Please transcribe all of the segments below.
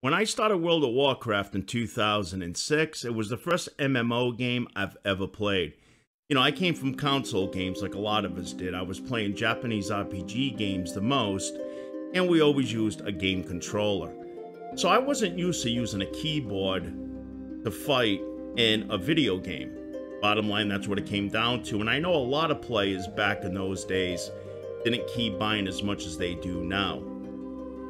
When I started World of Warcraft in 2006, it was the first MMO game I've ever played. You know, I came from console games like a lot of us did. I was playing Japanese RPG games the most, and we always used a game controller. So I wasn't used to using a keyboard to fight in a video game. Bottom line, that's what it came down to. And I know a lot of players back in those days didn't keybind as much as they do now.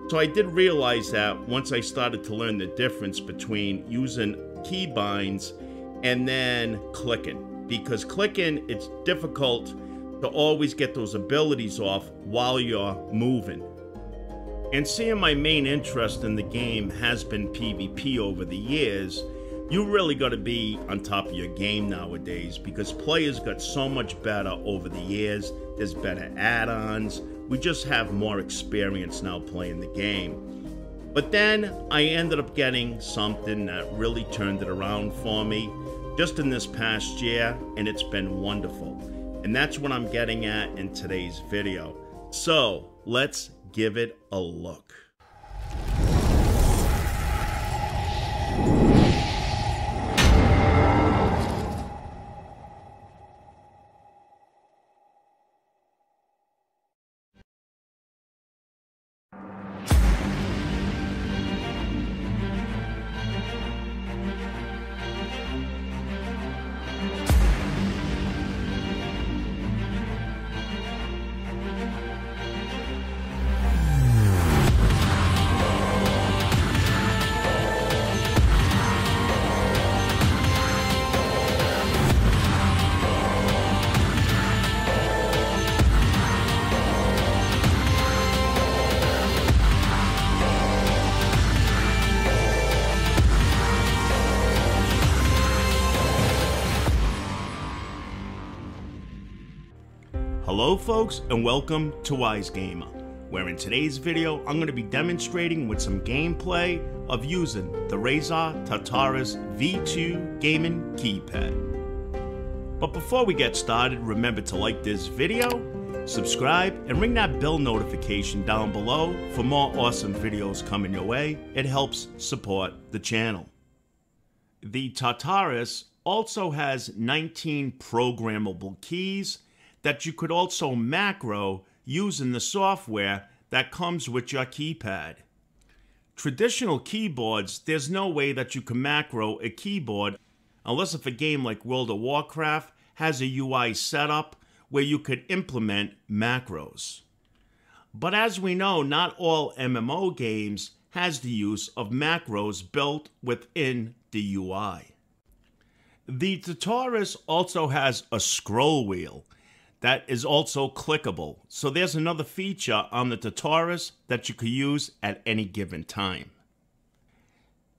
So I did realize that once I started to learn the difference between using keybinds and then clicking. Because clicking, it's difficult to always get those abilities off while you're moving. And seeing my main interest in the game has been PvP over the years, you really got to be on top of your game nowadays because players got so much better over the years. There's better add ons, we just have more experience now playing the game. But then I ended up getting something that really turned it around for me just in this past year, and it's been wonderful. And that's what I'm getting at in today's video. So let's give it a look. Hello folks and welcome to Wize Gamer, where in today's video I'm going to be demonstrating with some gameplay of using the Razer Tartarus V2 gaming keypad. But before we get started, remember to like this video, subscribe, and ring that bell notification down below for more awesome videos coming your way. It helps support the channel. The Tartarus also has 19 programmable keys that you could also macro using the software that comes with your keypad. Traditional keyboards, there's no way that you can macro a keyboard unless if a game like World of Warcraft has a UI setup where you could implement macros. But as we know, not all MMO games has the use of macros built within the UI. The Tartarus also has a scroll wheel that is also clickable. So there's another feature on the Tartarus that you could use at any given time.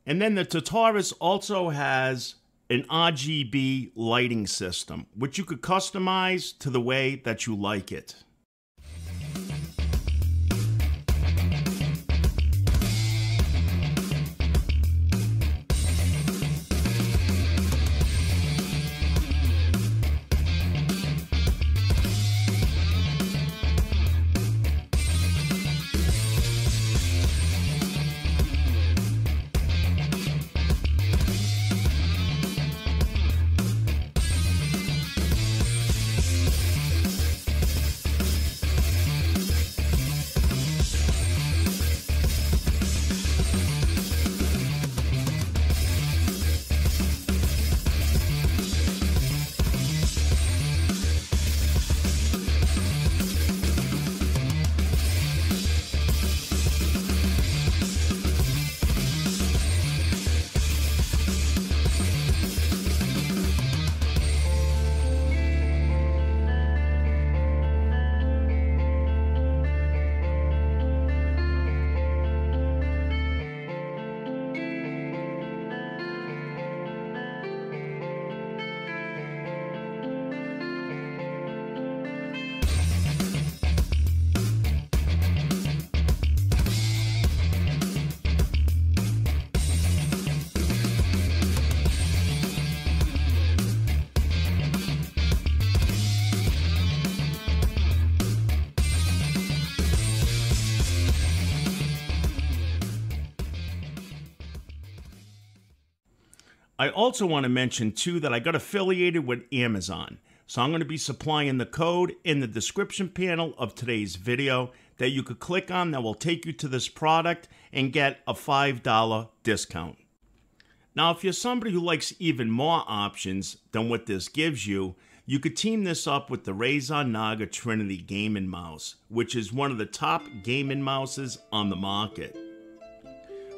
And then the Tartarus also has an RGB lighting system, which you could customize to the way that you like it. I also want to mention too that I got affiliated with Amazon. So I'm going to be supplying the code in the description panel of today's video that you could click on that will take you to this product and get a $5 discount. Now, if you're somebody who likes even more options than what this gives you, you could team this up with the Razer Naga Trinity Gaming Mouse, which is one of the top gaming mouses on the market,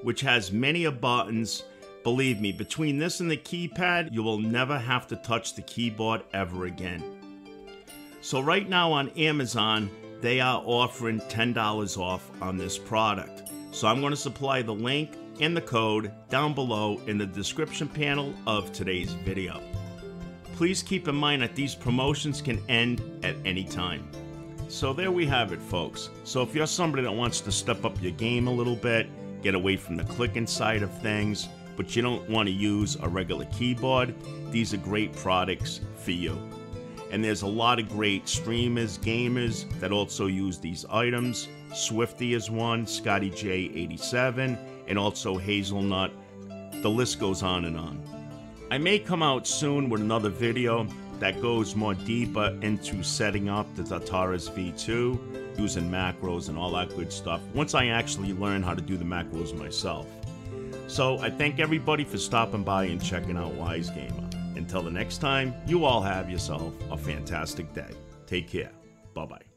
which has many buttons. Believe me, between this and the keypad, you will never have to touch the keyboard ever again. So right now on Amazon, they are offering $10 off on this product. So I'm going to supply the link and the code down below in the description panel of today's video please keep in mind that these promotions can end at any time. So there we have it, folks. So if you're somebody that wants to step up your game a little bit, get away from the clicking side of things, but you don't want to use a regular keyboard, these are great products for you. And there's a lot of great streamers, gamers that also use these items. Swifty is one, Scotty J87, and also Hazelnut. The list goes on and on. I may come out soon with another video that goes more deeper into setting up the Tartarus V2, using macros and all that good stuff, once I actually learn how to do the macros myself. So I thank everybody for stopping by and checking out Wize Gamer. Until the next time, you all have yourself a fantastic day. Take care. Bye bye.